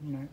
No.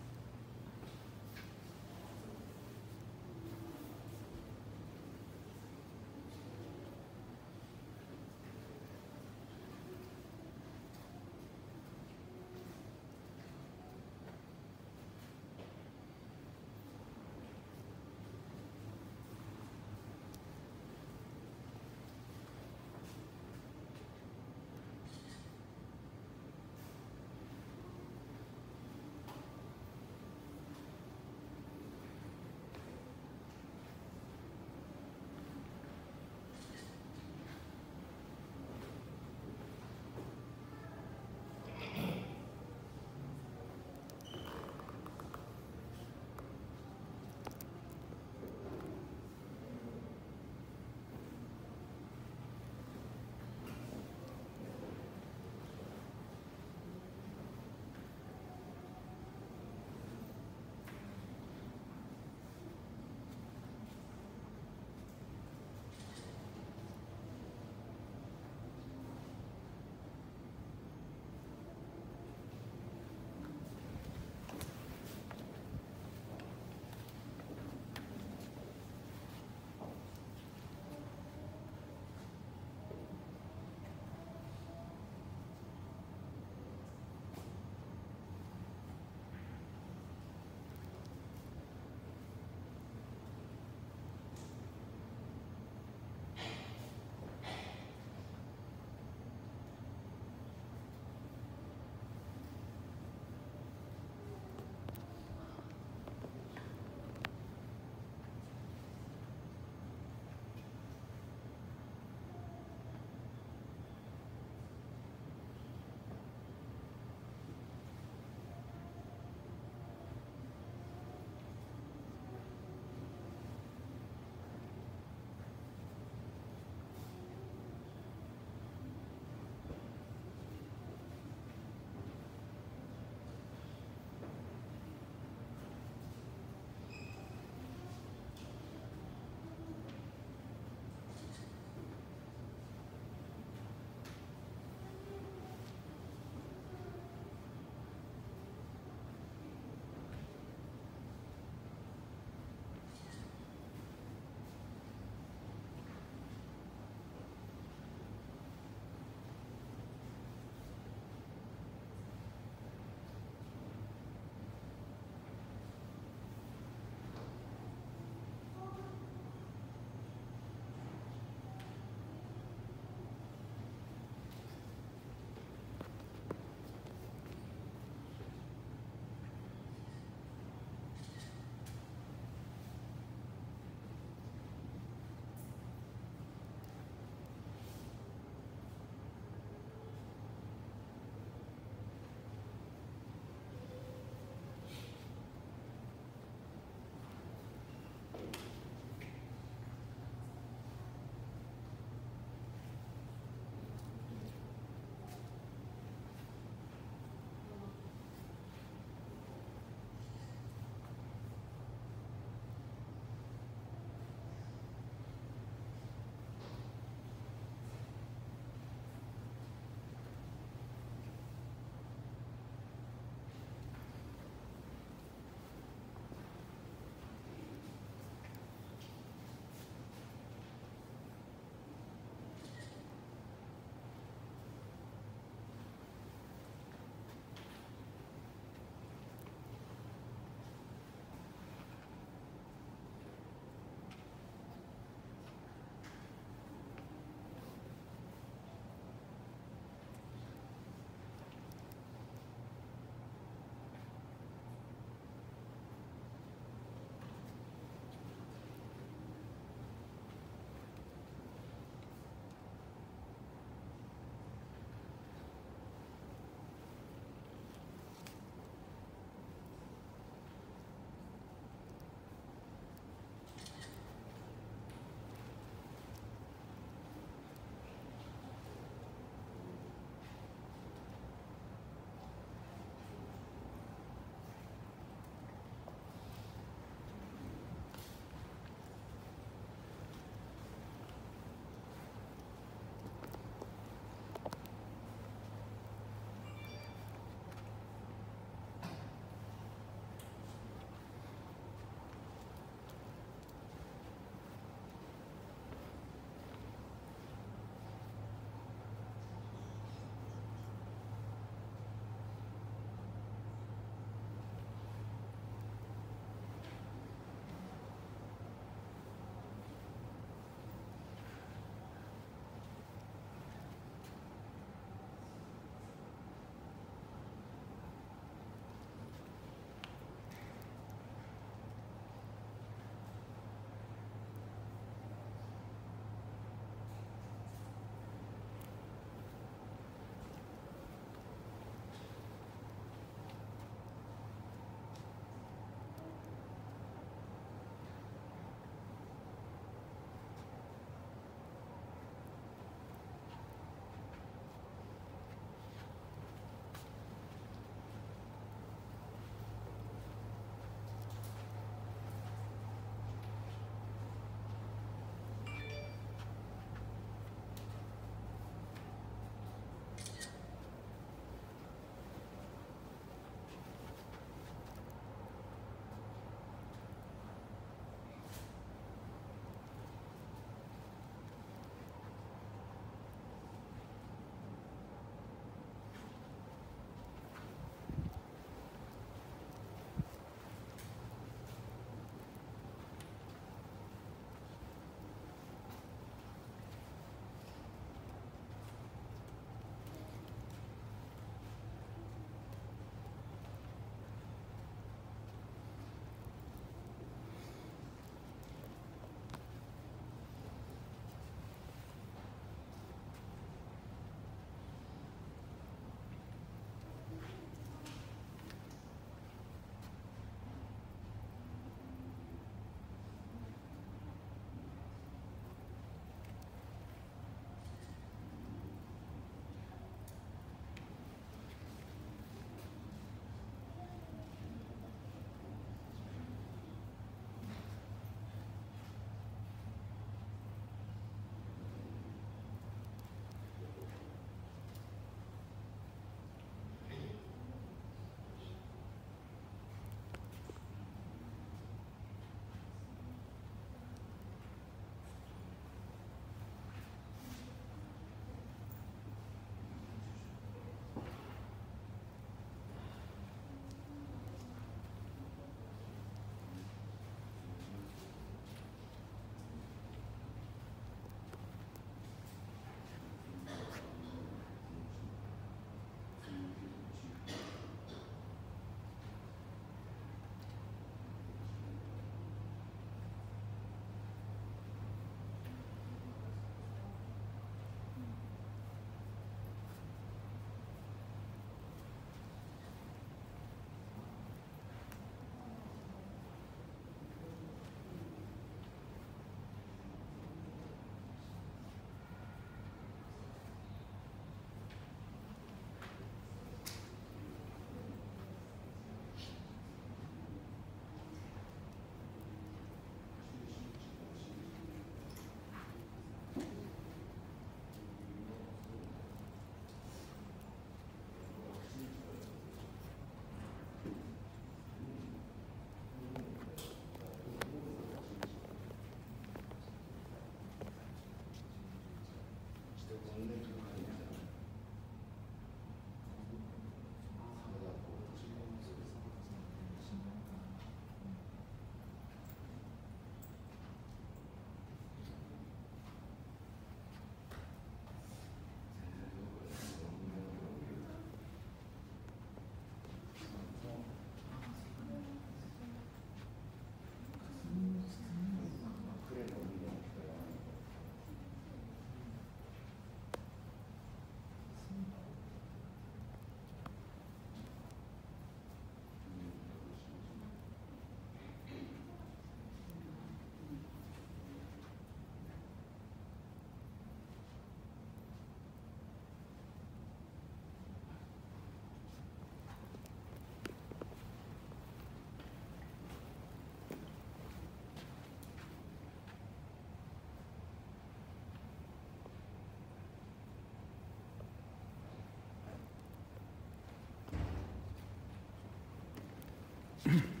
Mm-hmm.